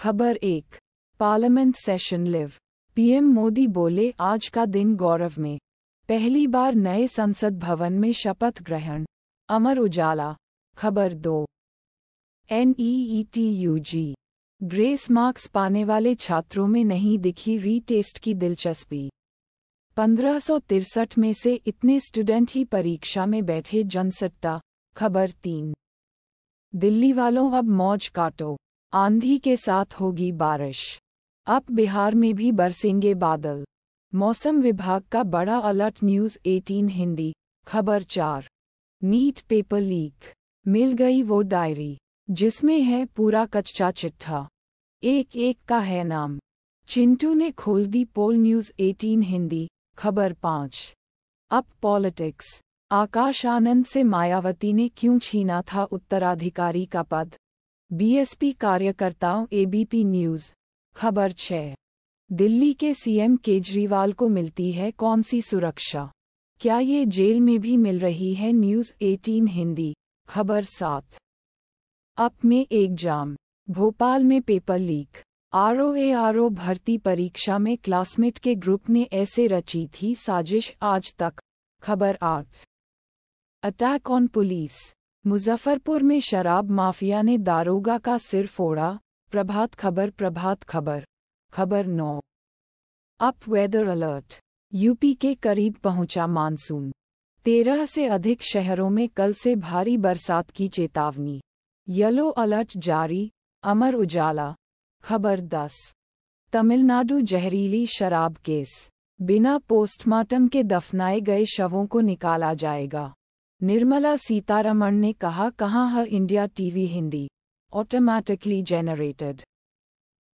खबर एक, parliament session live. PM Modi बोले, आज का दिन गौरव में। पहली बार नए संसद भवन में शपथ ग्रहण। अमर उजाला। खबर दो। एनईईटीयूजी ग्रेस मार्क्स पाने वाले छात्रों में नहीं दिखी रीटेस्ट की दिलचस्पी। पंद्रह में से इतने स्टूडेंट ही परीक्षा में बैठे जनसत्ता। खबर तीन। दिल्ली वालों अब मौज काटो। आंधी के साथ होगी बारिश। अब बिहार में भी बरसेंगे बादल। मौसम विभाग का बड़ा अलर्ट, न्यूज़ 18 हिंदी। खबर चार। NEET paper leak. मिल गई वो डायरी, जिसमें है पूरा कच्चा चिट्ठा। एक एक का है नाम। चिंटू ने खोल दी पोल, न्यूज़ 18 हिंदी। खबर पाँच। अब पॉलिटिक्स। आकाश आनंद से मायावती ने क्यों छीना था उत्तराधिकारी का पद? बीएसपी कार्यकर्ताओं एबीपी न्यूज़ खबर छः। दिल्ली के सीएम केजरीवाल को मिलती है कौन सी सुरक्षा? क्या ये जेल में भी मिल रही है न्यूज़ 18 हिंदी? खबर सात। अप में एक जाम। भोपाल में पेपर लीक। आरओ आरओ भर्ती परीक्षा में क्लासमेट के ग्रुप ने ऐसे रची थी साजिश आज तक। खबर आठ। Attack on police. मुजफ्फरपुर में शराब माफिया ने दारोगा का सिर फोड़ा। प्रभात खबर प्रभात खबर। खबर नौ। UP weather alert. यूपी के करीब पहुँचा मानसून। तेरह से अधिक शहरों में कल से भारी बरसात की चेतावनी। येलो अलर्ट जारी। अमर उजाला। खबर दस। तमिलनाडु जहरीली शराब केस। बिना पोस्टमार्टम के दफनाए गए शवों को निकाला जाएगा। निर्मला सीतारमण ने कहा कहाँ हर India TV Hindi? Automatically generated